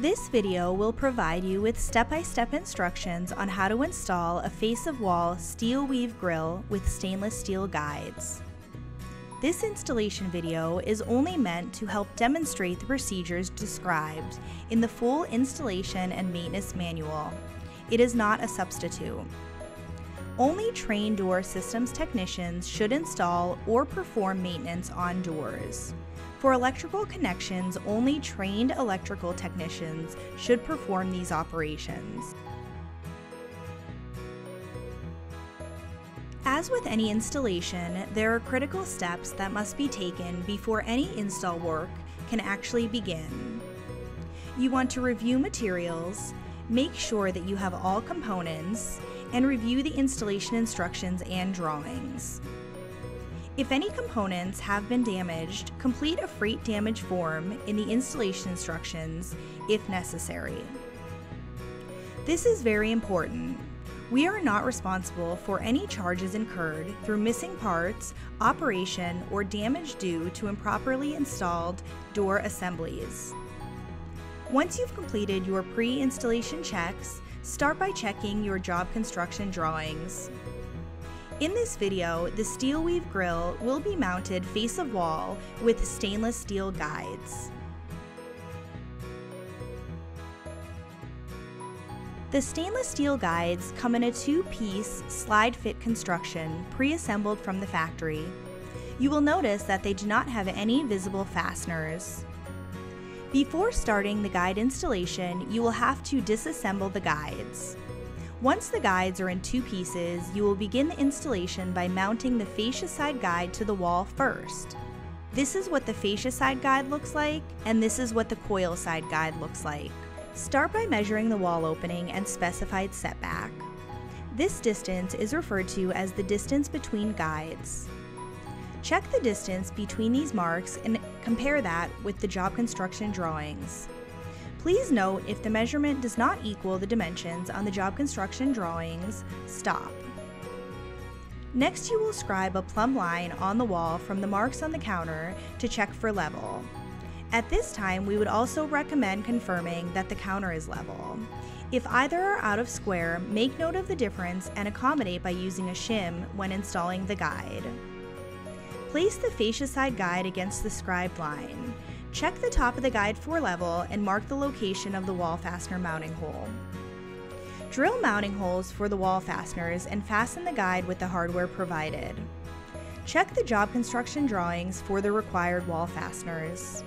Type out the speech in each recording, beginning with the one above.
This video will provide you with step-by-step instructions on how to install a face-of-wall steel weave grille with stainless steel guides. This installation video is only meant to help demonstrate the procedures described in the full installation and maintenance manual. It is not a substitute. Only trained door systems technicians should install or perform maintenance on doors. For electrical connections, only trained electrical technicians should perform these operations. As with any installation, there are critical steps that must be taken before any install work can actually begin. You want to review materials, make sure that you have all components, and review the installation instructions and drawings. If any components have been damaged, complete a freight damage form in the installation instructions if necessary. This is very important. We are not responsible for any charges incurred through missing parts, operation, or damage due to improperly installed door assemblies. Once you've completed your pre-installation checks, start by checking your job construction drawings. In this video, the steel weave grille will be mounted face of wall with stainless steel guides. The stainless steel guides come in a two-piece slide fit construction pre-assembled from the factory. You will notice that they do not have any visible fasteners. Before starting the guide installation, you will have to disassemble the guides. Once the guides are in two pieces, you will begin the installation by mounting the fascia side guide to the wall first. This is what the fascia side guide looks like, and this is what the coil side guide looks like. Start by measuring the wall opening and specified setback. This distance is referred to as the distance between guides. Check the distance between these marks and compare that with the job construction drawings. Please note if the measurement does not equal the dimensions on the job construction drawings, stop. Next you will scribe a plumb line on the wall from the marks on the counter to check for level. At this time, we would also recommend confirming that the counter is level. If either are out of square, make note of the difference and accommodate by using a shim when installing the guide. Place the fascia side guide against the scribed line. Check the top of the guide for level and mark the location of the wall fastener mounting hole. Drill mounting holes for the wall fasteners and fasten the guide with the hardware provided. Check the job construction drawings for the required wall fasteners.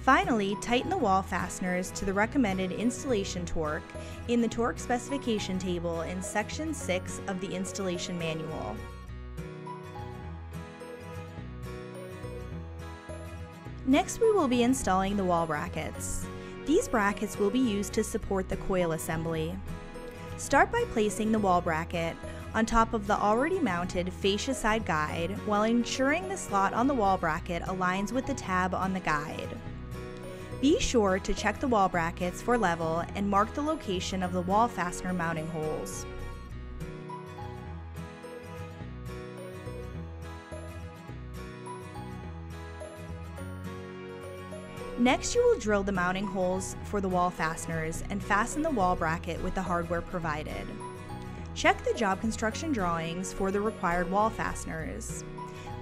Finally, tighten the wall fasteners to the recommended installation torque in the torque specification table in section 6 of the installation manual. Next we will be installing the wall brackets. These brackets will be used to support the coil assembly. Start by placing the wall bracket on top of the already mounted fascia side guide while ensuring the slot on the wall bracket aligns with the tab on the guide. Be sure to check the wall brackets for level and mark the location of the wall fastener mounting holes. Next, you will drill the mounting holes for the wall fasteners and fasten the wall bracket with the hardware provided. Check the job construction drawings for the required wall fasteners.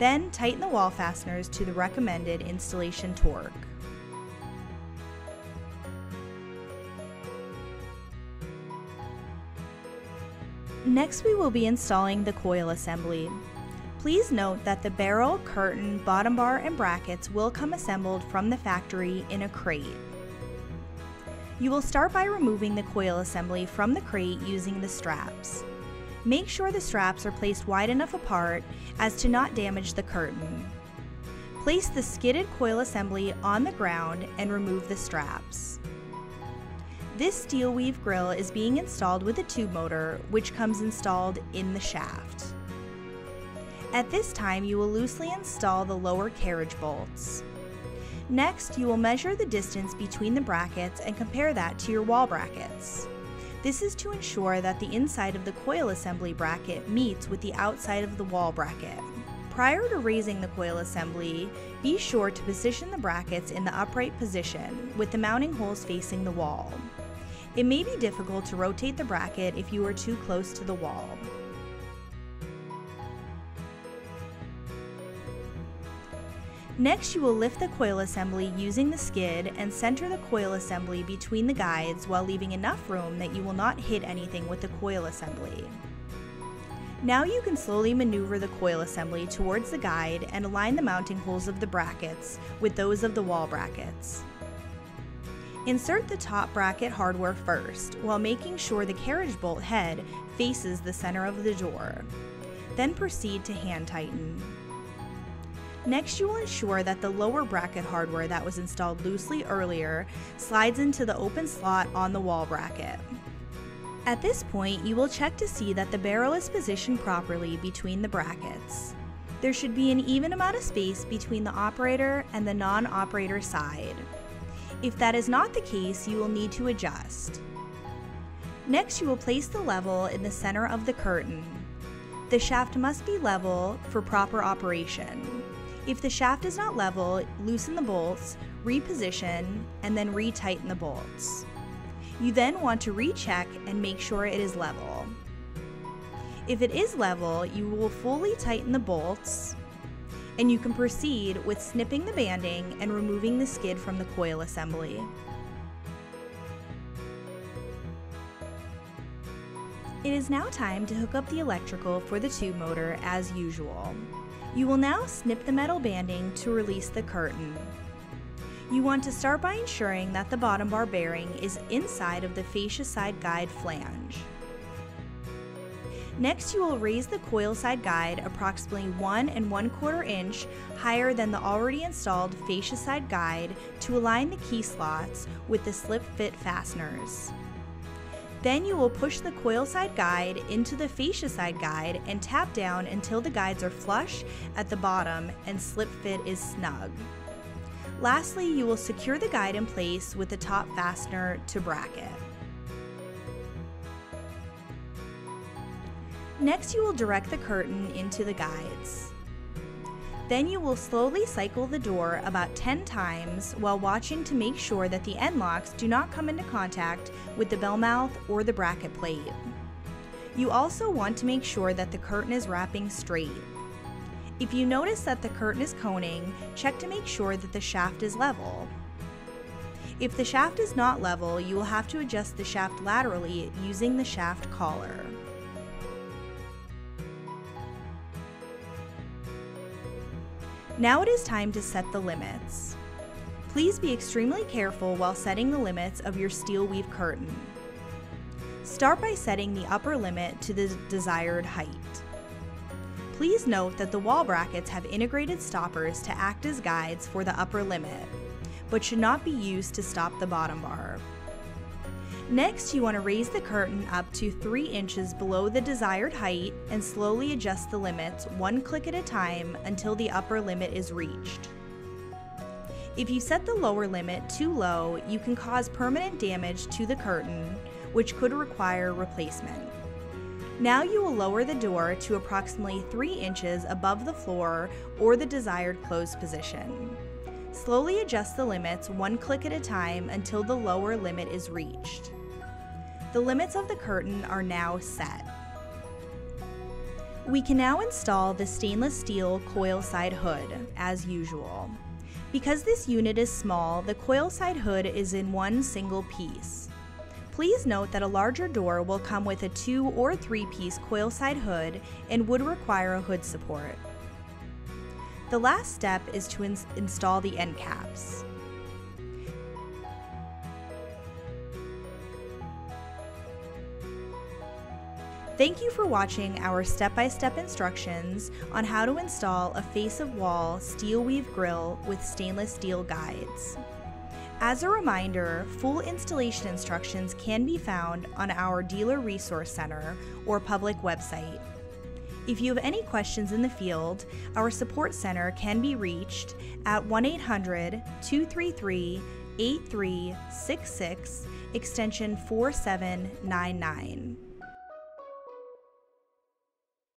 Then tighten the wall fasteners to the recommended installation torque. Next we will be installing the coil assembly. Please note that the barrel, curtain, bottom bar, and brackets will come assembled from the factory in a crate. You will start by removing the coil assembly from the crate using the straps. Make sure the straps are placed wide enough apart as to not damage the curtain. Place the skidded coil assembly on the ground and remove the straps. This steel weave grille is being installed with a tube motor which comes installed in the shaft. At this time, you will loosely install the lower carriage bolts. Next, you will measure the distance between the brackets and compare that to your wall brackets. This is to ensure that the inside of the coil assembly bracket meets with the outside of the wall bracket. Prior to raising the coil assembly, be sure to position the brackets in the upright position with the mounting holes facing the wall. It may be difficult to rotate the bracket if you are too close to the wall. Next, you will lift the coil assembly using the skid and center the coil assembly between the guides while leaving enough room that you will not hit anything with the coil assembly. Now you can slowly maneuver the coil assembly towards the guide and align the mounting holes of the brackets with those of the wall brackets. Insert the top bracket hardware first, while making sure the carriage bolt head faces the center of the door. Then proceed to hand tighten. Next, you will ensure that the lower bracket hardware that was installed loosely earlier slides into the open slot on the wall bracket. At this point, you will check to see that the barrel is positioned properly between the brackets. There should be an even amount of space between the operator and the non-operator side. If that is not the case, you will need to adjust. Next, you will place the level in the center of the curtain. The shaft must be level for proper operation. If the shaft is not level, loosen the bolts, reposition, and then retighten the bolts. You then want to recheck and make sure it is level. If it is level, you will fully tighten the bolts, and you can proceed with snipping the banding and removing the skid from the coil assembly. It is now time to hook up the electrical for the tube motor as usual. You will now snip the metal banding to release the curtain. You want to start by ensuring that the bottom bar bearing is inside of the fascia side guide flange. Next, you will raise the coil side guide approximately 1 and 1 quarter inch higher than the already installed fascia side guide to align the key slots with the slip fit fasteners. Then you will push the coil side guide into the fascia side guide and tap down until the guides are flush at the bottom and slip fit is snug. Lastly, you will secure the guide in place with the top fastener to bracket. Next, you will direct the curtain into the guides. Then you will slowly cycle the door about 10 times while watching to make sure that the end locks do not come into contact with the bell mouth or the bracket plate. You also want to make sure that the curtain is wrapping straight. If you notice that the curtain is coning, check to make sure that the shaft is level. If the shaft is not level, you will have to adjust the shaft laterally using the shaft collar. Now it is time to set the limits. Please be extremely careful while setting the limits of your SteelWeave curtain. Start by setting the upper limit to the desired height. Please note that the wall brackets have integrated stoppers to act as guides for the upper limit, but should not be used to stop the bottom bar. Next, you want to raise the curtain up to 3 inches below the desired height and slowly adjust the limits one click at a time until the upper limit is reached. If you set the lower limit too low, you can cause permanent damage to the curtain, which could require replacement. Now you will lower the door to approximately 3 inches above the floor or the desired closed position. Slowly adjust the limits one click at a time until the lower limit is reached. The limits of the curtain are now set. We can now install the stainless steel coil side hood, as usual. Because this unit is small, the coil side hood is in one single piece. Please note that a larger door will come with a two or three piece coil side hood and would require a hood support. The last step is to ins install the end caps. Thank you for watching our step-by-step -step instructions on how to install a face-of-wall steel weave grille with stainless steel guides. As a reminder, full installation instructions can be found on our Dealer Resource Center or public website. If you have any questions in the field, our support center can be reached at 1 800 233 8366, extension 4799.